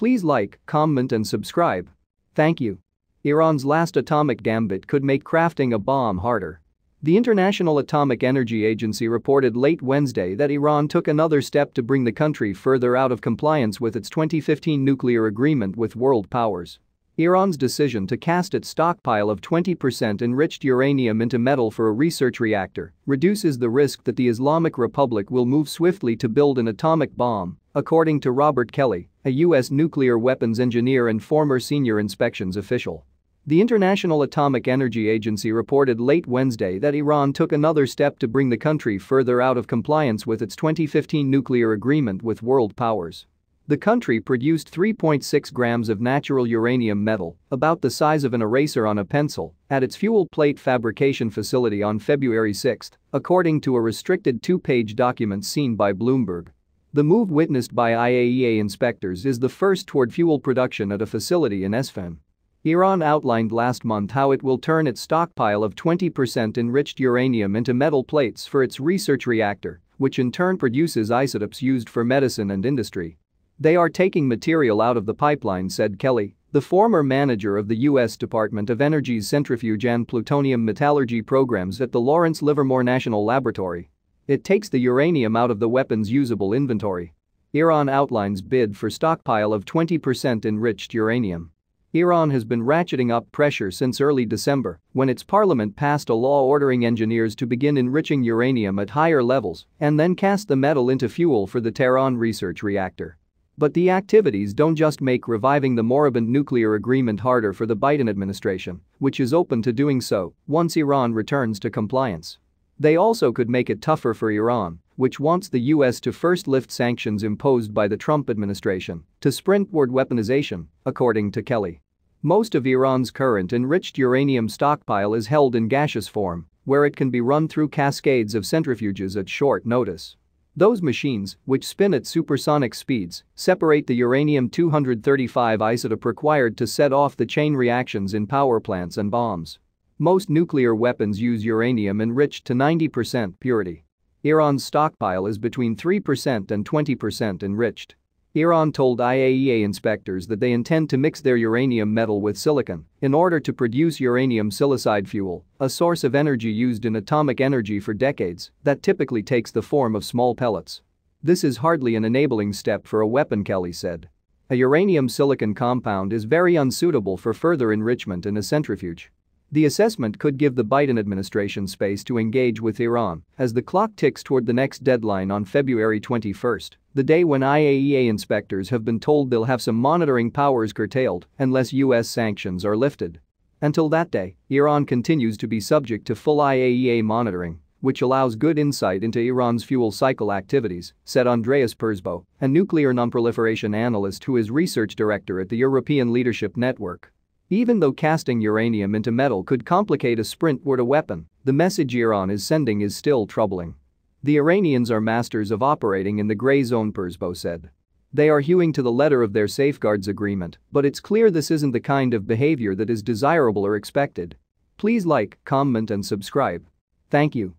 Please like, comment and subscribe. Thank you. Iran's last atomic gambit could make crafting a bomb harder. The International Atomic Energy Agency reported late Wednesday that Iran took another step to bring the country further out of compliance with its 2015 nuclear agreement with world powers. Iran's decision to cast its stockpile of 20% enriched uranium into metal for a research reactor reduces the risk that the Islamic Republic will move swiftly to build an atomic bomb, according to Robert Kelley, a U.S. nuclear weapons engineer and former senior inspections official. The International Atomic Energy Agency reported late Wednesday that Iran took another step to bring the country further out of compliance with its 2015 nuclear agreement with world powers. The country produced 3.6 grams of natural uranium metal, about the size of an eraser on a pencil, at its fuel plate fabrication facility on February 6, according to a restricted two-page document seen by Bloomberg. The move witnessed by IAEA inspectors is the first toward fuel production at a facility in Esfahan. Iran outlined last month how it will turn its stockpile of 20% enriched uranium into metal plates for its research reactor, which in turn produces isotopes used for medicine and industry. They are taking material out of the pipeline, said Kelley, the former manager of the U.S. Department of Energy's centrifuge and plutonium metallurgy programs at the Lawrence Livermore National Laboratory. It takes the uranium out of the weapon's usable inventory. Iran outlines bid for stockpile of 20% enriched uranium. Iran has been ratcheting up pressure since early December when its parliament passed a law ordering engineers to begin enriching uranium at higher levels and then cast the metal into fuel for the Tehran research reactor. But the activities don't just make reviving the moribund nuclear agreement harder for the Biden administration, which is open to doing so once Iran returns to compliance. They also could make it tougher for Iran, which wants the US to first lift sanctions imposed by the Trump administration to sprint toward weaponization, according to Kelley. Most of Iran's current enriched uranium stockpile is held in gaseous form, where it can be run through cascades of centrifuges at short notice. Those machines, which spin at supersonic speeds, separate the uranium-235 isotope required to set off the chain reactions in power plants and bombs. Most nuclear weapons use uranium enriched to 90% purity. Iran's stockpile is between 3% and 20% enriched. Iran told IAEA inspectors that they intend to mix their uranium metal with silicon in order to produce uranium silicide fuel, a source of energy used in atomic energy for decades that typically takes the form of small pellets. This is hardly an enabling step for a weapon, Kelley said. A uranium silicon compound is very unsuitable for further enrichment in a centrifuge. The assessment could give the Biden administration space to engage with Iran as the clock ticks toward the next deadline on February 21, the day when IAEA inspectors have been told they'll have some monitoring powers curtailed unless US sanctions are lifted. Until that day, Iran continues to be subject to full IAEA monitoring, which allows good insight into Iran's fuel cycle activities, said Andreas Persbo, a nuclear nonproliferation analyst who is research director at the European Leadership Network. Even though casting uranium into metal could complicate a sprint toward a weapon, the message Iran is sending is still troubling. The Iranians are masters of operating in the gray zone Persbo said. They are hewing to the letter of their safeguards agreement, but it's clear this isn't the kind of behavior that is desirable or expected. Please like, comment and subscribe. Thank you.